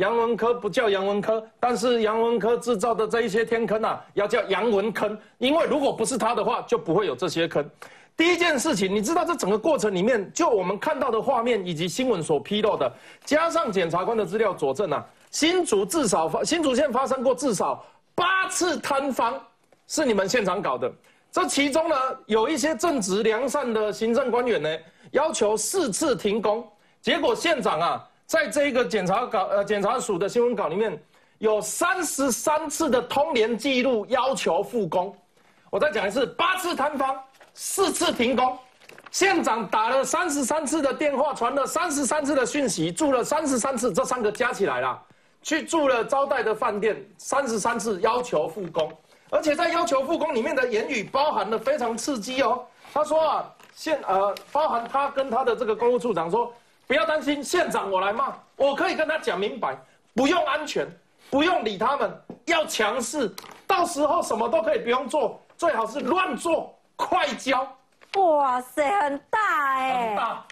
杨文科不叫杨文科，但是杨文科制造的这一些天坑啊，要叫杨文坑，因为如果不是他的话，就不会有这些坑。第一件事情，你知道这整个过程里面，就我们看到的画面以及新闻所披露的，加上检察官的资料佐证啊，新竹至少发新竹县发生过至少八次摊方，是你们现场搞的。这其中呢，有一些正直良善的行政官员呢，要求四次停工，结果县长啊，在这个检察稿呃检察署的新闻稿里面，有三十三次的通联记录要求复工。我再讲一次，八次摊方。四次停工，县长打了三十三次的电话，传了三十三次的讯息，住了三十三次，这三个加起来了，去住了招待的饭店，三十三次要求复工，而且在要求复工里面的言语包含了非常刺激哦。他说啊，县呃，包含他跟他的这个公务处长说，不要担心，县长我来骂，我可以跟他讲明白，不用安全，不用理他们，要强势，到时候什么都可以不用做，最好是乱做。快交！哇塞，很大哎！很大，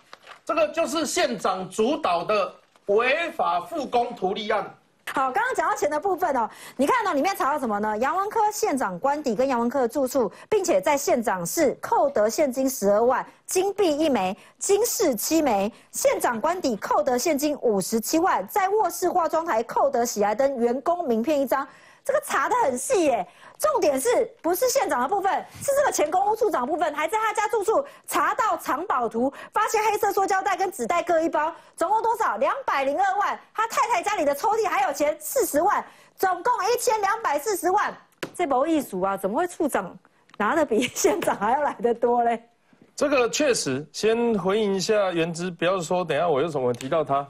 这个就是县长主导的违法复工图立案。好，刚刚讲到钱的部分哦，你看到里面查到什么呢？杨文科县长官邸跟杨文科的住处，并且在县长室扣得现金十二万，金币一枚，金饰七枚。县长官邸扣得现金五十七万，在卧室化妆台扣得喜来登员工名片一张。这个查的很细耶。重点是不是县长的部分，是这个前公务处长部分，还在他家住处查到藏宝图，发现黑色塑胶袋跟纸袋各一包，总共多少？两百零二万。他太太家里的抽屉还有钱四十万，总共一千两百四十万。这不艺术啊，怎么会处长拿的比县长还要来得多嘞？这个确实，先回应一下原之，不要说等下我有什么提到他。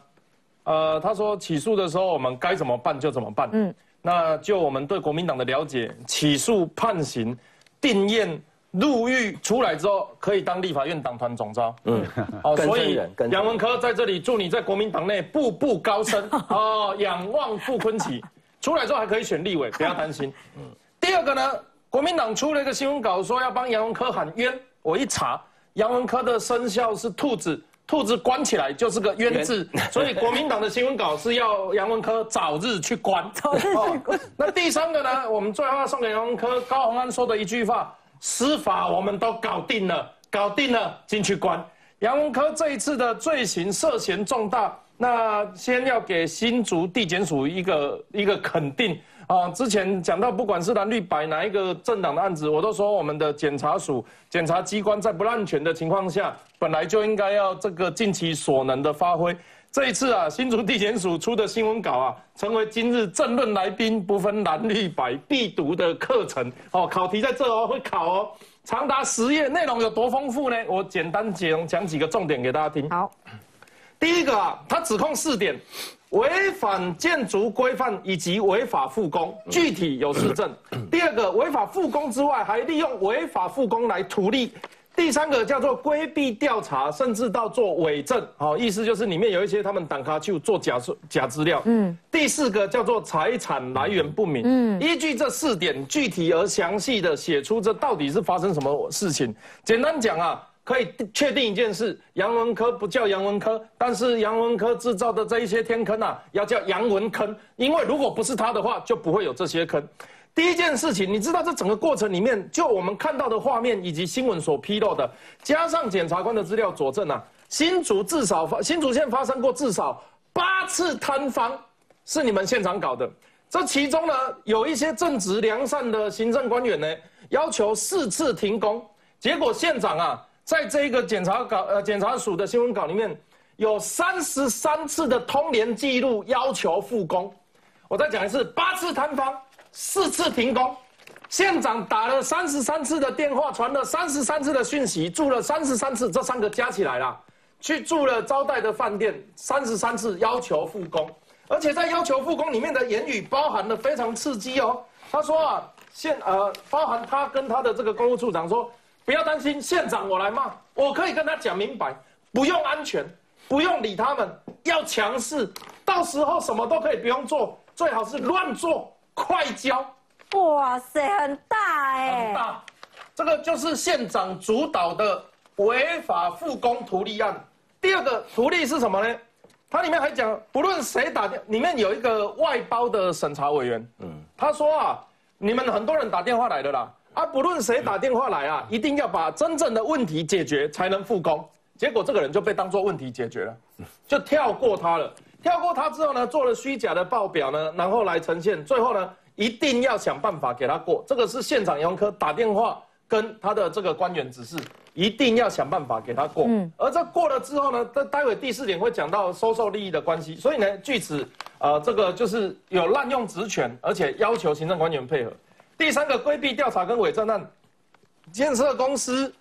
呃，他说起诉的时候我们该怎么办就怎么办。嗯。那就我们对国民党的了解，起诉判刑、定验、入狱出来之后，可以当立法院党团总召。嗯，哦，所以杨文科在这里祝你在国民党内步步高升。哦，仰望傅昆萁，出来之后还可以选立委，不要担心。嗯，第二个呢，国民党出了一个新闻稿，说要帮杨文科喊冤。我一查，杨文科的生肖是兔子。兔子关起来就是个冤字，所以国民党的新闻稿是要杨文科早日去关。早日去关。那第三个呢？我们最后要送给杨文科高鸿安说的一句话：司法我们都搞定了，搞定了进去关。杨文科这一次的罪行涉嫌重大，那先要给新竹地检署一个一个肯定。啊，之前讲到，不管是蓝绿白哪一个政党的案子，我都说我们的检察署、检察机关在不滥权的情况下，本来就应该要这个尽其所能的发挥。这一次啊，新竹地检署出的新闻稿啊，成为今日政论来宾不分蓝绿白必读的课程。哦，考题在这哦，会考哦，长达十页，内容有多丰富呢？我简单讲讲几个重点给大家听。好，第一个啊，他指控四点。违反建筑规范以及违法复工，具体有实证。第二个，违法复工之外，还利用违法复工来图利。第三个叫做规避调查，甚至到做伪证。好，意思就是里面有一些他们党卡去做假假资料。嗯。第四个叫做财产来源不明。嗯。依据这四点，具体而详细的写出这到底是发生什么事情。简单讲啊。可以确定一件事，杨文科不叫杨文科，但是杨文科制造的这一些天坑啊，要叫杨文坑，因为如果不是他的话，就不会有这些坑。第一件事情，你知道这整个过程里面，就我们看到的画面以及新闻所披露的，加上检察官的资料佐证啊，新竹至少发新竹县发生过至少八次摊方，是你们现场搞的。这其中呢，有一些正直良善的行政官员呢，要求四次停工，结果县长啊。在这一个检察稿呃检察署的新闻稿里面，有三十三次的通联记录要求复工。我再讲一次，八次摊方，四次停工。县长打了三十三次的电话，传了三十三次的讯息，住了三十三次，这三个加起来了，去住了招待的饭店，三十三次要求复工。而且在要求复工里面的言语包含了非常刺激哦。他说啊，县呃，包含他跟他的这个公务处长说。不要担心，县长我来骂，我可以跟他讲明白，不用安全，不用理他们，要强势，到时候什么都可以不用做，最好是乱做，快交。哇塞，很大哎，很大，这个就是县长主导的违法复工图利案。第二个图利是什么呢？它里面还讲，不论谁打电，里面有一个外包的审查委员，嗯，他说啊，你们很多人打电话来的啦，啊，不论谁打电话来啊，一定要把真正的问题解决才能复工。结果这个人就被当做问题解决了，就跳过他了。跳过他之后呢，做了虚假的报表呢，然后来呈现，最后呢，一定要想办法给他过。这个是县长杨科打电话跟他的这个官员指示。一定要想办法给他过，嗯，而这过了之后呢，待待会第四点会讲到收受利益的关系，所以呢，据此，呃，这个就是有滥用职权，而且要求行政官员配合。第三个规避调查跟伪证案，建设公司，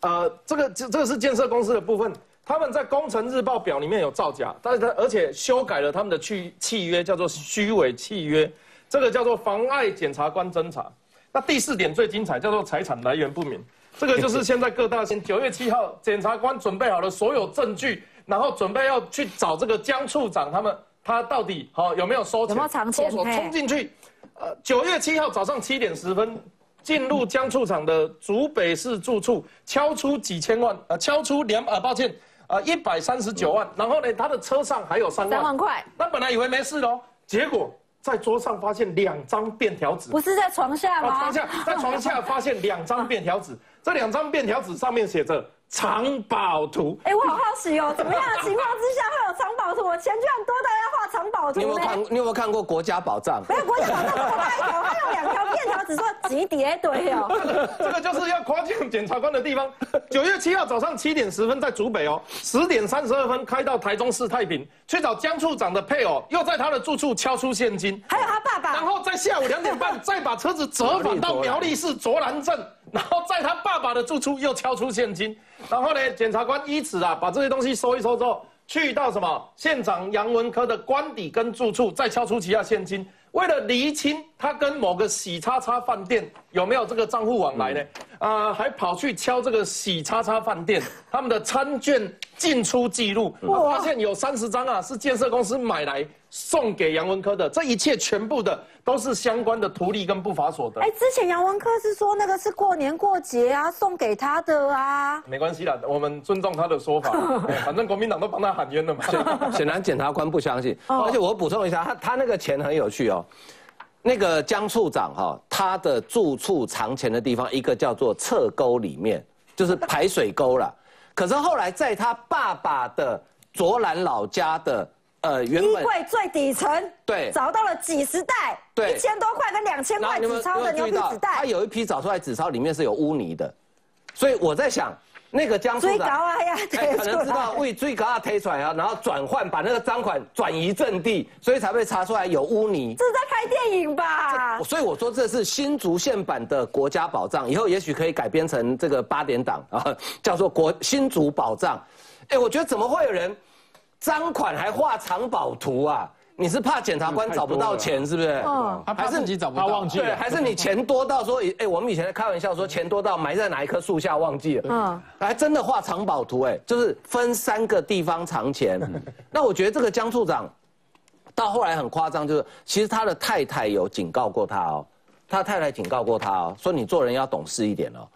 呃，这个这这个是建设公司的部分，他们在工程日报表里面有造假，但是他而且修改了他们的契契约，叫做虚伪契约，这个叫做妨碍检察官侦查。那第四点最精彩，叫做财产来源不明。这个就是现在各大新九月七号，检察官准备好了所有证据，然后准备要去找这个江处长他们，他到底好有没有收钱？搜索冲进去，呃，九月七号早上七点十分，进入江处长的竹北市住处，敲出几千万，呃，敲出两呃，抱歉，呃，一百三十九万，然后呢，他的车上还有三万，三万块。那本来以为没事喽，结果在桌上发现两张便条纸，不是在床下吗？床下，在床下发现两张便条纸。这两张便条纸上面写着“藏宝图”。哎，我好好奇哦，怎么样的情况之下会有藏宝图？我钱居然多到要画藏宝图？你有没有看？你有没有看过国家宝藏？没有，国家宝藏这么大一条，它有两条便条纸，说几叠堆哦。这个就是要夸奖检察官的地方。九月七号早上七点十分在竹北哦，十点三十二分开到台中市太平去找江处长的配偶，又在他的住处敲出现金，还有他。然后在下午两点半再把车子折返到苗栗市卓兰镇。然后在他爸爸的住处又敲出现金，然后呢，检察官依此啊把这些东西收一收之后，去到什么县长杨文科的官邸跟住处，再敲出其他现金，为了厘清他跟某个喜叉叉饭店有没有这个账户往来呢？啊，还跑去敲这个喜叉叉饭店他们的餐券进出记录，发现有三十张啊是建设公司买来。送给杨文科的这一切全部的都是相关的图利跟不法所得。哎，之前杨文科是说那个是过年过节啊送给他的啊，没关系啦，我们尊重他的说法，反正国民党都帮他喊冤了嘛。显然检察官不相信，而且我补充一下，他他那个钱很有趣哦，那个江处长哈，他的住处藏钱的地方一个叫做侧沟里面，就是排水沟了。可是后来在他爸爸的卓兰老家的。呃，原衣柜最底层，对，找到了几十袋，对，一千多块跟两千块纸钞的牛皮纸袋，他有一批找出来纸钞里面是有污泥的，所以我在想，那个江苏的，可能知道为最高啊推出来啊，然后转换把那个赃款转移阵地，所以才被查出来有污泥。这是在拍电影吧？所以我说这是新竹县版的国家宝藏，以后也许可以改编成这个八点档啊，叫做国新竹宝藏。哎，我觉得怎么会有人？赃款还画藏宝图啊？你是怕检察官找不到钱是不是？嗯，还是你找不到？忘记对，还是你钱多到说，哎，我们以前在开玩笑说钱多到埋在哪一棵树下忘记了。嗯，还真的画藏宝图，哎，就是分三个地方藏钱。那我觉得这个江处长到后来很夸张，就是其实他的太太有警告过他哦，他太太警告过他哦，说你做人要懂事一点哦。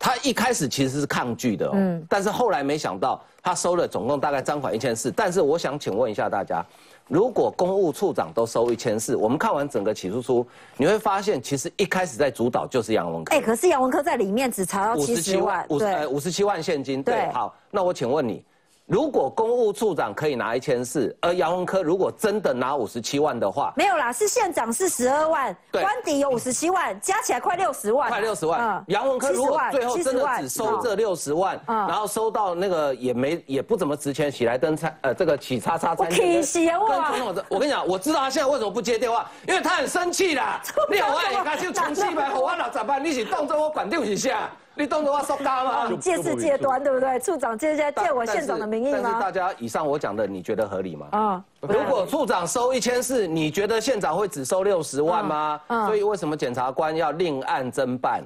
他一开始其实是抗拒的，嗯，但是后来没想到。他收了总共大概赃款一千四，但是我想请问一下大家，如果公务处长都收一千四，我们看完整个起诉书，你会发现其实一开始在主导就是杨文科。哎，可是杨文科在里面只查到七十万，对，五十七万现金。对，好，那我请问你。如果公务处长可以拿一千四，而杨文科如果真的拿五十七万的话，没有啦，是县长是十二万，官邸有五十七万，加起来快六十万，快六十万。杨文科如果最后真的只收这六十万，然后收到那个也没也不怎么值钱，喜来登餐呃这个喜叉叉餐厅，我我跟你讲，我知道他现在为什么不接电话，因为他很生气啦。六万，你看就重新买，我老咋办？你是动作我管定一下。你动的话送他吗？借势借端，对不对？处长借借借我县长的名义吗？但是大家以上我讲的，你觉得合理吗？啊，如果处长收一千四，你觉得县长会只收六十万吗？所以为什么检察官要另案侦办？